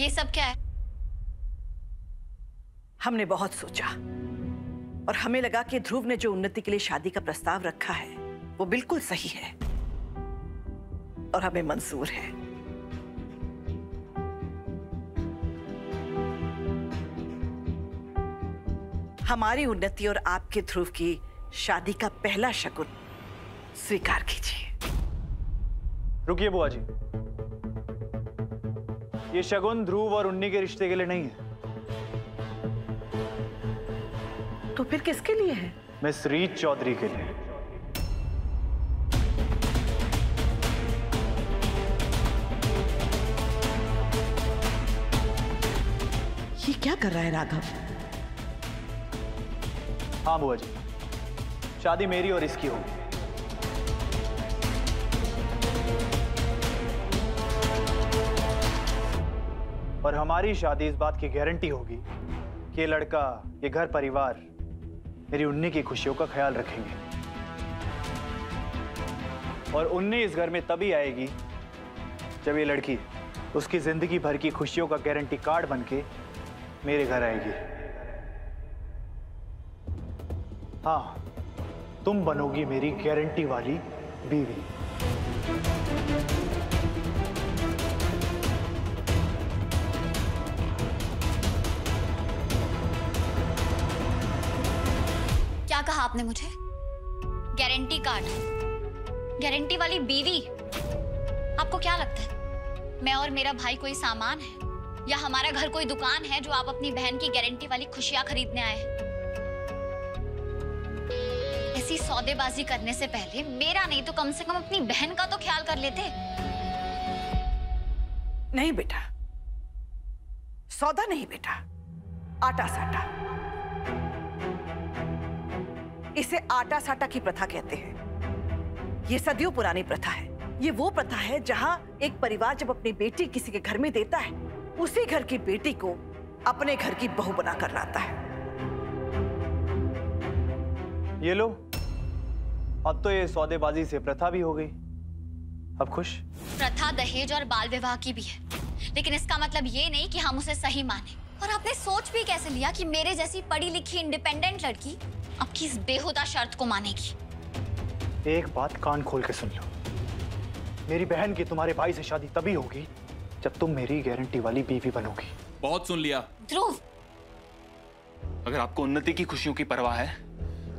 ये सब क्या है? हमने बहुत सोचा। और हमें लगा कि ध्रुव ने जो उन्नति के लिए शादी का प्रस्ताव रखा है वो बिल्कुल सही है। और हमें मंजूर है। हमारी उन्नति और आपके ध्रुव की शादी का पहला शगुन स्वीकार कीजिए। रुकिए बुआ जी। ये शगुन ध्रुव और उन्नी के रिश्ते के लिए नहीं है। तो फिर किसके लिए है? मिस रीत चौधरी के लिए। ये क्या कर रहा है राघव? हाँ बुआ जी शादी मेरी और इसकी होगी। और हमारी शादी इस बात की गारंटी होगी कि ये लड़का, ये घर परिवार मेरी उन्नी की खुशियों का ख्याल रखेंगे। और उन्नी इस घर में तभी आएगी जब ये लड़की उसकी ज़िंदगी भर की खुशियों का गारंटी कार्ड बनके मेरे घर आएगी। हाँ तुम बनोगी मेरी गारंटी वाली बीवी। कहा आपने मुझे? गारंटी कार्ड गारंटी वाली बीवी। आपको क्या लगता है? मैं और मेरा भाई कोई सामान है? या हमारा घर कोई दुकान है जो आप अपनी बहन की गारंटी वाली खुशियाँ खरीदने आए ऐसी सौदेबाजी करने से पहले मेरा नहीं तो कम से कम अपनी बहन का तो ख्याल कर लेते। नहीं बेटा। सौदा नहीं बेटा। आटा साटा इसे आटा साटा की प्रथा कहते हैं। ये सदियों पुरानी प्रथा है। ये वो प्रथा है जहाँ एक परिवार जब अपनी बेटी किसी के घर में देता है उसी घर की बेटी को अपने घर की बहू बनाकर लाता है। ये लो। अब तो ये सौदेबाजी से प्रथा भी हो गई। अब खुश? प्रथा दहेज और बाल विवाह की भी है। लेकिन इसका मतलब ये नहीं कि हम उसे सही माने। और आपने सोच भी कैसे लिया कि मेरे जैसी पढ़ी लिखी इंडिपेंडेंट लड़की आपकी इस बेहुदा शर्त को मानेगी? एक बात कान खोल के सुन लो। मेरी बहन की तुम्हारे भाई से शादी तभी होगी जब तुम मेरी गारंटी वाली बीवी बनोगी। बहुत सुन लिया। ध्रुव! अगर आपको उन्नति की खुशियों की परवाह है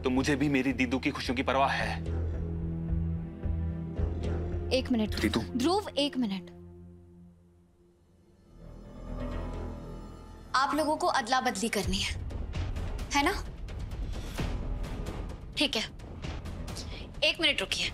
तो मुझे भी मेरी दीदू की खुशियों की परवाह है। एक मिनट। दीदू। ध्रुव एक मिनट। आप लोगों को अदला बदली करनी है। है ना? ठीक है। एक मिनट रुकिए।